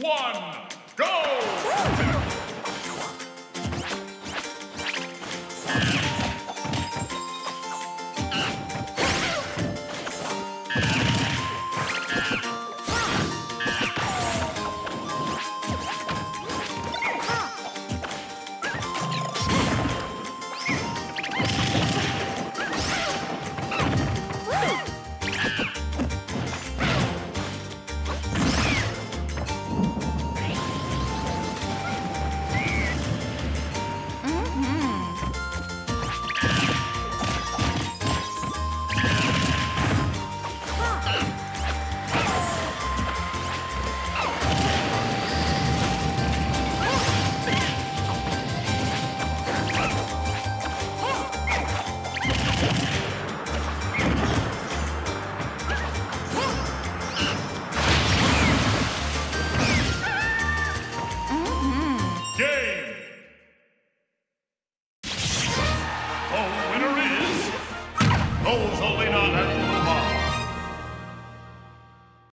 one, go! Rosalina